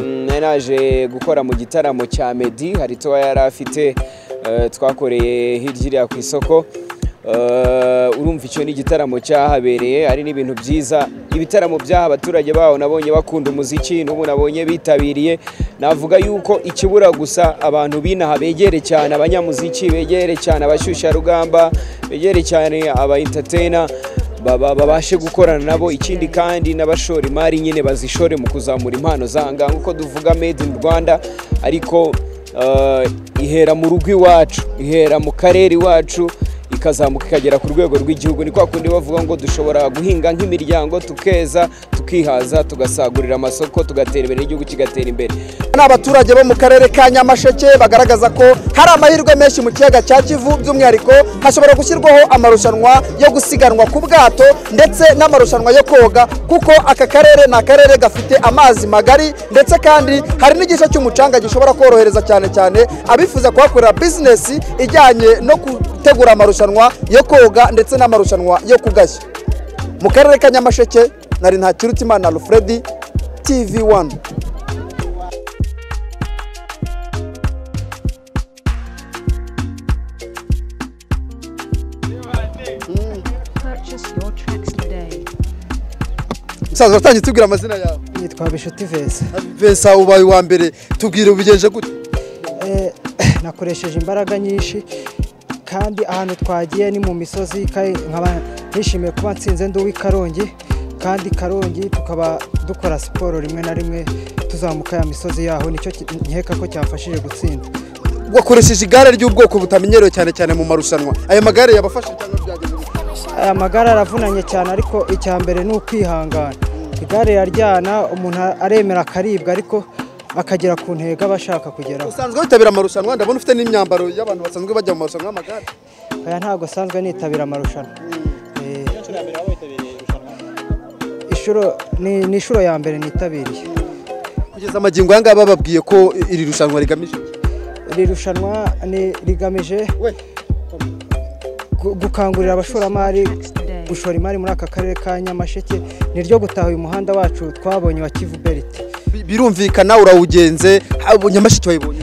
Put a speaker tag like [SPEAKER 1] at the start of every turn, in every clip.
[SPEAKER 1] nari naje gukora mu gitaramo cya Meddy hari towa yari afite eh, twakoreye hirya ku isoko. Eh, urumva icyo ni igitaramo cyahabereye hari n'ibintu byiza. Ibitaramo by'aha abaturage baho nabonye bakunda umuziki n'ubu nabonye bitabiriye. Navuga yuko ikibura gusa abantu binaha begere cyane abanyamuziki begere cyane abashyushyarugamba begere cyane aba babashe gukorana nabo. Ikindi kandi n'abashora imari nyine bazishore mu kuzamura impano zanga nk'uko duvuga made in rwanda ariko eh, ihera mu rugo iwacu ihera mu karere iwacu ikazamuka ikagera ku rwego rw'igihugu. Ni kwa kundi bavuga ngo dushobora guhinga nk'imiryango tukeza tukihaza tugasagurira amasoko tugatera imbere n'igihugu kigatera imbere.
[SPEAKER 2] Ni abaturage bo mu karere ka nyamasheke bagaragaza ko hari amahirwe menshi mu kiyaga cya kivu. By'umwihariko hashobora gushyirwaho amarushanwa yo gusiganwa ku bwato ndetse n'amarushanwa yo koga kuko aka karere ni akarere gafite amazi magari ndetse kandi hari n'igice cy'umucanga gishobora korohereza cyane cyane abifuza kuhakorera bizinesi ijyanye no gutegura amarushanwa. Yo koga ndetse n'amarushanwa yo kugashya. Mu karere ka nyamasheke nari ntakirutimana alfred tv wani musaza watangiye tubwira amazina yawe?
[SPEAKER 3] Yitwa Bishuti Vesa
[SPEAKER 2] Vincent ubaye uwa mbere tubwire ubigenje gute?
[SPEAKER 3] Eh, nakoresheje imbaraga nyinshi. Kandi ahantu twagiye ni mu misozi nkaba nishimiye kuba nsinze ndi uw'i Karongi. Kandi Karongi tukaba dukora siporo rimwe na rimwe tuzamuka ya misozi yaho ni cyo nkeka ko cyamfashije gutsinda.
[SPEAKER 2] Wakoresheje igare ry'ubwoko butamenyerewe cyane cyane mu marushanwa. Aya magare yabafasha cyangwa byagenze gute?
[SPEAKER 3] aya magare aravunanye cyane ariko icya mbere ni ukwihangana. Igare riraryana umuntu aremera akaribwa ariko akagera ku ntego aba ashaka kugeraho.
[SPEAKER 2] Usanzwe witabira amarushanwa? Ndabona ufite n'imyambaro y'abantu basanzwe bajya mu marushanwa y'amagare.
[SPEAKER 3] Aya ntabwo asanzwe nitabira amarushanwa. Inshuro ni inshuro ya mbere nitabiriye.
[SPEAKER 2] Kugeza amagingo aya ngaya bababwiye ko iri rushanwa rigamije
[SPEAKER 3] iri rushanwa ni rigamije gukangurira abashoramari gushora imari muri aka karere ka nyamasheke. Ni ryo gutaha uyu muhanda wacu twabonye wa kivu berite
[SPEAKER 2] birumvikana urawugenze. Nyamasheke wayibonye?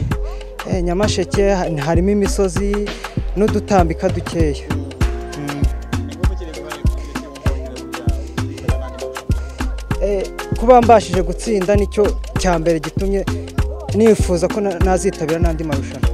[SPEAKER 3] Eh, nyamasheke ha- harimo imisozi n'udutambika dukeya. Eh, kuba mbashije gutsinda ni cyo cya mbere gitumye nifuza ko na- nazitabira n'andi marushanwa.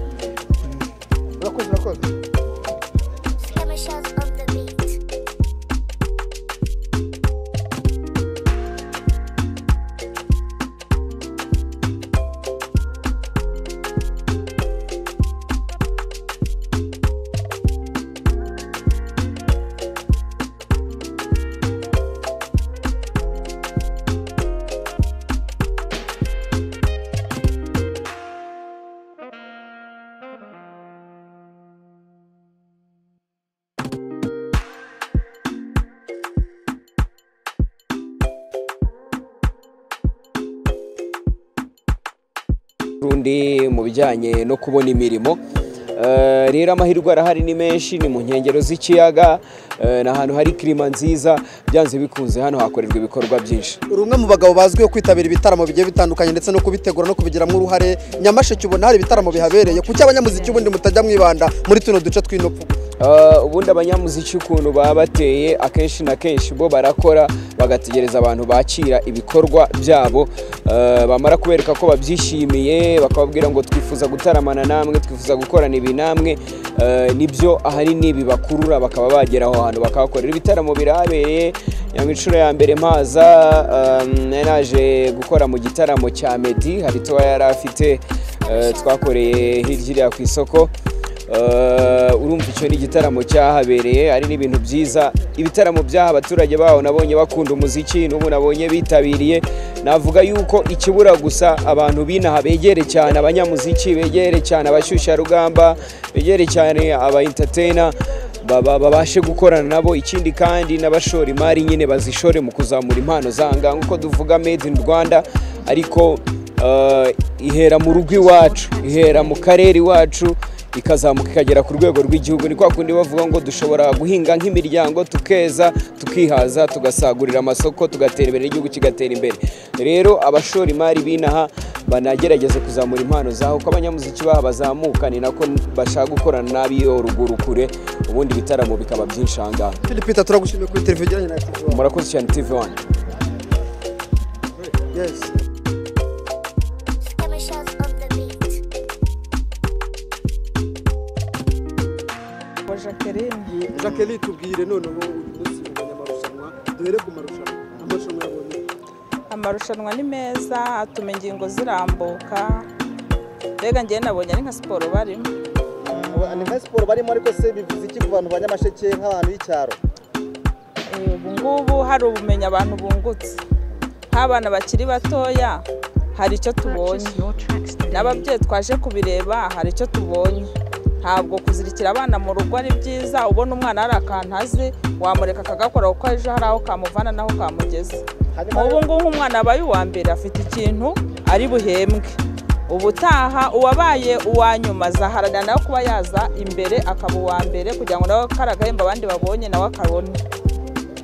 [SPEAKER 1] Urundi mu bijyanye no kubona imirimo. Eh, rero amahirwe arahari ni menshi ni mu nkengero z'ikiyaga. Eh, ni ahantu hari kirima nziza byanze bikunze hano hakorerwa ibikorwa byinshi.
[SPEAKER 2] Uri umwe mu bagabo bazwiho kwitabira ibitaramo bigiye bitandukanye ndetse no kubitegura no kubigiramo uruhare. Nyamasheke ubona hari ibitaramo bihabereye. Kuki abanyamuziki ubundi mutajya mwibanda muri tuno duce tw'inopfu
[SPEAKER 1] ubundi abanyamuziki ukuntu baba bateye akenshi na kenshi bo barakora bagategereza abantu bakira ibikorwa byabo. Eh, bamara kubereka ko babyishimiye bakababwira ngo twifuza gutaramana namwe twifuza gukorana ibi namwe Eh, ni byo ahanini bibakurura bakaba bagera aho hantu bakahakorera. Ibitaramo birahabereye inshuro ya mbere mpaza eh, naje gukora mu gitaramo cya Meddy hari towa yari afite eh, twakoreye hirya iriya ku isoko. Eh, urumva icyo ni igitaramo cyahabereye hari n'ibintu byiza. Ibitaramo by'aha abaturage baho nabonye bakunda umuziki n'ubu nabonye bitabiriye. Navuga yuko ikibura gusa abantu binaha begere cyane abanyamuziki begere cyane abashyushyarugamba begere cyane aba entertainer baba- babashe gukorana nabo. Ikindi kandi n'abashora imari nyine bazishore mu kuzamura impano zanga. Nk'uko duvuga made in rwanda ariko eh, ihera mu rugo iwacu ihera mu karere iwacu ikazamuka ikagera ku rwego rw'igihugu. Ni kwa kundi bavuga ngo dushobora guhinga nk'imiryango tukeza tukihaza tugasagurira amasoko tugatera imbere n'igihugu kigatera imbere. Rero abashora imari binaha banagerageze kuzamura impano zaho ko abanyamuziki baha bazamuka ni nako bashaka gukorana n'ab'iyo ruguru kure ubundi ibitaramo bikaba byinshi aha ngaha.
[SPEAKER 2] Philipita turagushimiye kuri televiziyo ijyanye na TV
[SPEAKER 1] murakoze cyane tv wani
[SPEAKER 4] Jacqueline.
[SPEAKER 2] Jacqueline tubwire. Noneho uyu munsi ubonye amarushanwa duhere ku marushanwa. Amarushanwa yabonye.
[SPEAKER 4] Amarushanwa ni meza atuma ingingo zirambuka. Mbega ngewe nabonye ari nka siporo barimo.
[SPEAKER 5] Ni nka siporo barimo ariko se bivuze iki ku bantu banyamasheke nk'abantu b'icyaro
[SPEAKER 4] Eh, ubu ngubu hari ubumenyi abantu bungutse. Nk'abana bakiri batoya hari icyo tubonye. N'ababyeyi twaje kubireba hari icyo tubonye. Ntabwo kuzirikira abana mu rugo ari byiza ubona umwana hari akantu azi wamureka akagakora kuko ejo hari aho kamuvana n'aho kamugeza ubu ngubu nk'umwana wabaye uwa mbere afite ikintu ari buhembwe. Ubutaha uwabaye uwa nyuma azaharanira nawe kuba yaza imbere akaba uwa mbere kugira ngo nawe kari agahembo abandi babonye nawe akabone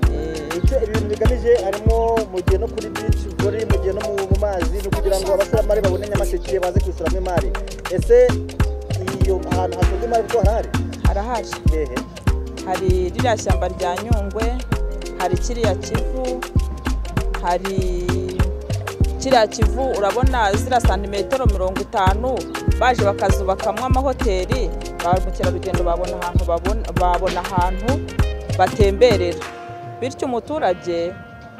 [SPEAKER 4] Eh,
[SPEAKER 5] icyo ibintu bigamije harimo mu gihe no kuri beach volley mu gihe no mu mazi ni ukugira ngo abashoramari babone nyamasheke baze kwishyuramo imari. Ese ahantu imari kuko harahari.
[SPEAKER 4] Harahari hari ririya shyamba rya nyungwe hari kiriya kivu hari kiriya kivu urabona ziriya santimetero mirongo itanu baje bakazubakamo amahoteli ba mukerarugendo babona ahantu babona ahantu batemberera. Bityo umuturage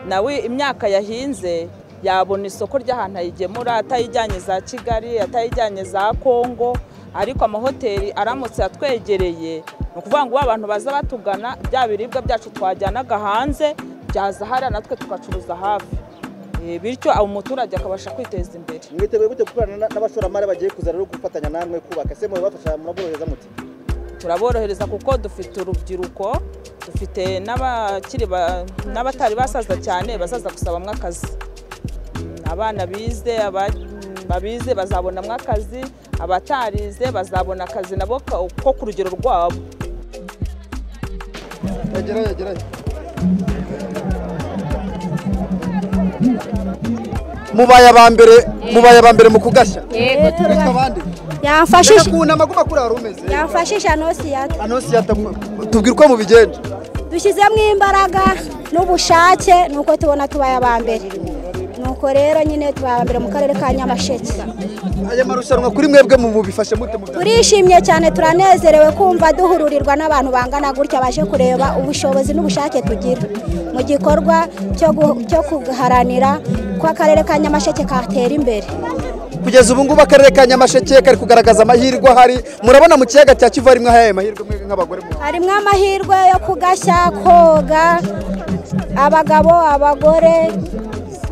[SPEAKER 4] nawe imyaka yahinze yabona isoko ry'ahantu ayigemura atayijyanye za kigali atayijyanye za kongo ariko amahoteli aramutse atwegereye ni ukuvuga ngo abantu baza batugana bya biribwa byacu twajyanaga hanze byaza hariya natwe tugacuruza hafi. Eh, bityo umuturage akabasha kwiteza imbere.
[SPEAKER 5] Mwiteguye gute gukorana na- n'abashoramari bagiye kuza rero gufatanya namwe kubaka? Ese mubafasha muraborohereza muti
[SPEAKER 4] turaborohereza kuko dufite urubyiruko dufite n'abatari basaza cyane bazaza gusabamo akazi abana bize aba- abize bazabonamo akazi abatarize bazabona akazi nabo ko ku rugero rwabo.
[SPEAKER 2] Mubaye aba mbere mubaye aba mbere mu kugashya
[SPEAKER 6] yamfashije
[SPEAKER 2] kunama maguma kuri wari umeze.
[SPEAKER 6] Yamfashije anosiyata
[SPEAKER 2] anosiyata tubwire uko mubigenje.
[SPEAKER 6] Dushyizemo imbaraga n'ubushake nuko tubona tubaye aba mbere. Nuko rero nyine tubaye aba mbere mu karere ka nyamasheke.
[SPEAKER 2] Aya marushanwa kuri mwebwe mu mubifashe mute
[SPEAKER 6] turishimye cyane turanezerewe kumva duhururirwa n'abantu bangana gutya baje kureba ubushobozi n'ubushake tugira. Mu gikorwa cyo gu- cyo kuharanira ko akarere ka nyamasheke katera imbere.
[SPEAKER 2] Kugeza ubu ngubu akarere ka nyamasheke kari kugaragaza amahirwe ahari. Murabona mu kiyaga cya kivu harimo hayaye mahirwe mwebwe nk'abagore mu
[SPEAKER 6] harimo amahirwe yo kugashya koga abagabo abagore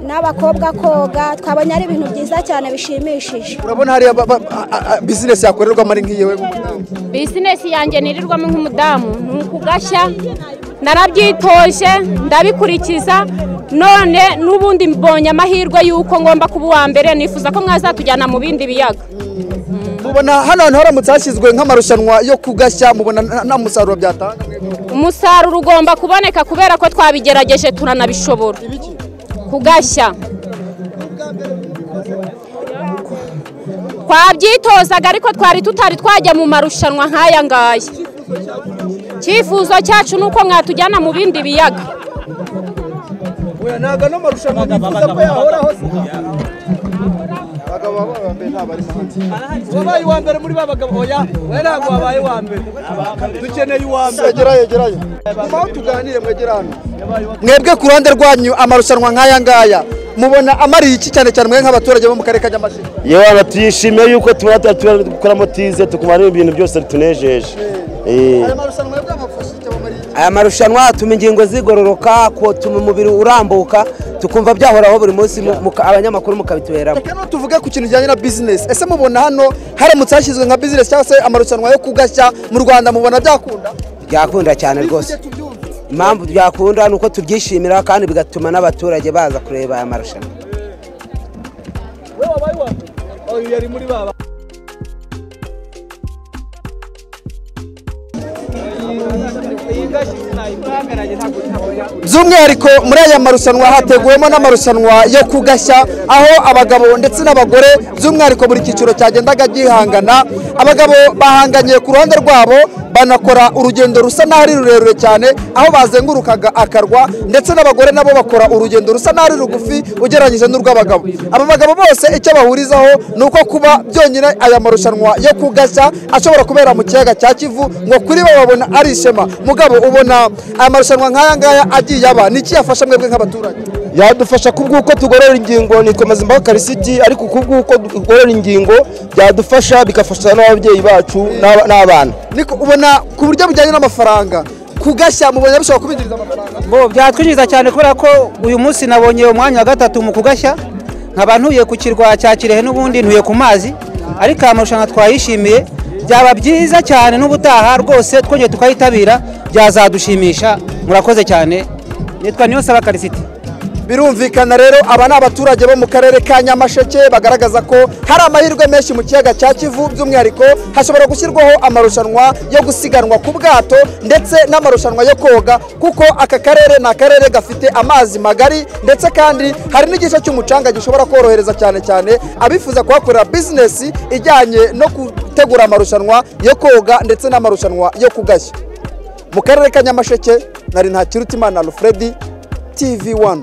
[SPEAKER 6] n'abakobwa koga twabonye ari ibintu byiza cyane bishimishije.
[SPEAKER 2] Urabona hariya bizinesi yakorerwamo ari nk'umudamu
[SPEAKER 7] bizinesi yanjye nirirwamo nk'umudamu. Ni ukugashya narabyitoje ndabikurikiza none n'ubundi mbonye amahirwe y'uko ngomba kuba uwa mbere nifuza ko mwazatujyana mu bindi biyaga.
[SPEAKER 2] Mubona hano hantu haramutse hashyizwe nk'amarushanwa yo kugashya mubona nta- musaruro byatanga
[SPEAKER 7] umusaruro ugomba kuboneka kubera ko twabigerageje turanabishobora. Kugashya. Twabyitozaga ariko twari tutari twajya mu marushanwa nk'aya ngaya. Icyifuzo cyacu ni uko mwatujyana mu bindi biyaga.
[SPEAKER 2] Oya, ntabwo ano marushanwa bifuza ko yahoraho se abagabo baba aba mbere ntabwo ari hanze
[SPEAKER 8] wabaye uwa mbere muri ba bagabo? Oya we ntabwo wabaye uwa mbere. Dukeneye uwa mbere.
[SPEAKER 2] Yegerayo yegerayo gumaho tuganire mwegera hano. Mwebwe ku ruhande rwanyu amarushanwa nk'aya ngaya mubona amariye iki cyane cyane mwe nk'abaturage bo mu karere ka nyamasheke?
[SPEAKER 9] Yewe tuyishimiye yuko tuba dukoramo tize tukumara ibintu byose bitunejeje Eh.
[SPEAKER 2] aya marushanwa
[SPEAKER 8] atuma ingingo zigororoka atuma umubiri urambuka tukumva byahoraho buri munsi abanyamakuru mukabituberamo
[SPEAKER 2] reka tuvuge ku kintu kijyanye na bizinesi ese mubona hano haramutse hashyizwe nka bizinesi cyangwa se amarushanwa yo kugashya mu rwanda mubona byakunda?
[SPEAKER 8] Byakunda cyane rwose. impamvu byakunda ni uko tubyishimira kandi bigatuma n'abaturage baza kureba aya marushanwa.
[SPEAKER 2] By'umwihariko muri aya marushanwa hateguwemo n'amarushanwa yo kugashya aho abagabo ndetse n'abagore by'umwihariko buri cyiciro cyagendaga gihangana abagabo bahanganye ku ruhande rwabo banakora urugendo rusa n'aho ari rurerure cyane aho bazengurukaga akarwa ndetse n'abagore nabo bakora urugendo rusa n'aho ari rugufi ugereranyije n'urw'abagabo. Aba bagabo bose icyo bahurizaho ni uko kuba byonyine aya marushanwa yo kugashya ashobora kubera mu kiyaga cya kivu ngo kuri bo babona ari ishema. Mugabo ubona aya marushanwa nk'aya ngaya agiye aba ni iki yafasha mwebwe nk'abaturage?
[SPEAKER 9] Yadufasha kubw'uko tugorora ingingo nitwa mazimba karisiti ariko kubw'uko tugorora ingingo byadufasha bigafasha n'ababyeyi bacu n'aba- n'abana.
[SPEAKER 2] Niko ubona ku buryo bujyanye n'amafaranga kugashya mubona bishobora kubinjiriza amafaranga?
[SPEAKER 10] Bo byatwinjiza cyane kubera ko uyu munsi nabonye umwanya wa gatatu mu kugashya nkaba ntuye ku kirwa cya kirehe n'ubundi ntuye ku mazi ariko aya marushanwa twayishimiye byaba byiza cyane n'ubutaha rwose twongeye tukayitabira byazadushimisha murakoze cyane. Nitwa niyonsaba karisiti
[SPEAKER 2] birumvikana rero aba ni abaturage bo mu karere ka nyamasheke bagaragaza ko hari amahirwe menshi mu kiyaga cya kivu by'umwihariko hashobora gushyirwaho amarushanwa yo gusiganwa ku bwato ndetse n'amarushanwa yo koga kuko aka karere ni akarere gafite amazi magari ndetse kandi hari n'igice cy'umucanga gishobora korohereza cyane cyane abifuza kuhakorera bizinesi ijyanye no gutegura amarushanwa yo koga ndetse n'amarushanwa yo kugashya. Mu karere ka nyamasheke nari ntakirutimana alfredi tv wani